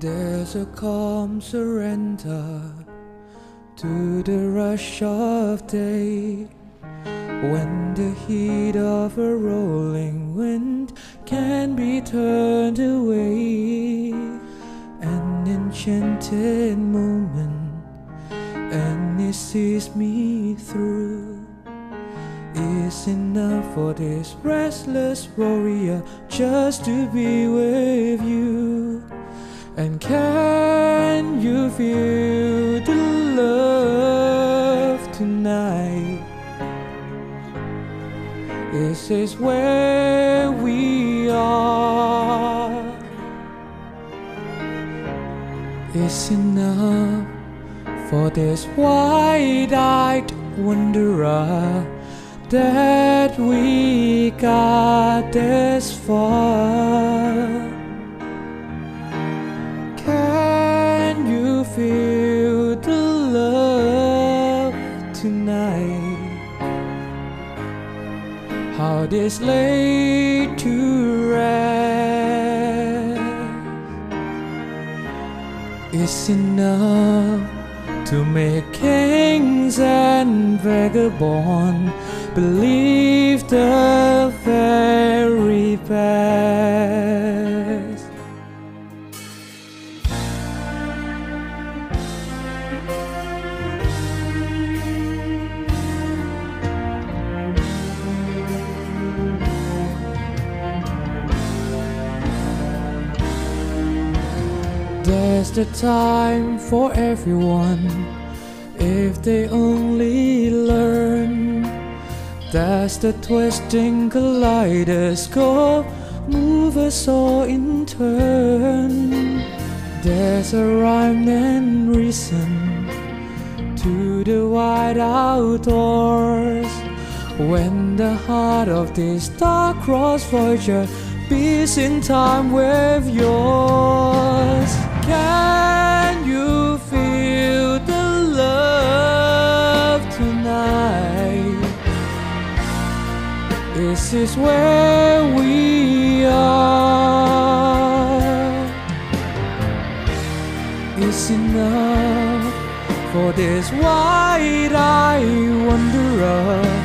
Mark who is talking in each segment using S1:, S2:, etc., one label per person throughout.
S1: There's a calm surrender to the rush of day when the heat of a rolling wind can be turned away. An enchanted moment, and it sees me through. Is enough for this restless warrior just to be with you. And can you feel the love tonight? This is where we are. It's enough for this wide eyed wanderer that we got this feel the love tonight? How this laid to rest is enough to make kings and vagabonds believe the very There's the time for everyone if they only learn. That's the twisting kaleidoscope, move us all in turn. There's a rhyme and reason to the wide outdoors. When the heart of this star-crossed voyager beats in time with yours, can you feel the love tonight? This is where we are. It's enough for this wide-eyed wanderer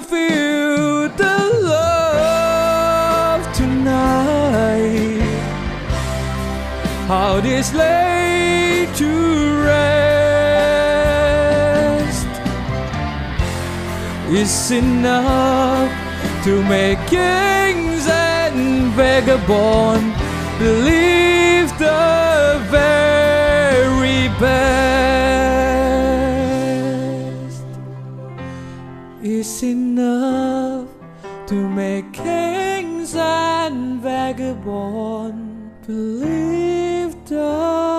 S1: feel the love tonight? How this lay to rest is enough to make kings and vagabonds believe the love to make kings and vagabonds believe. Us.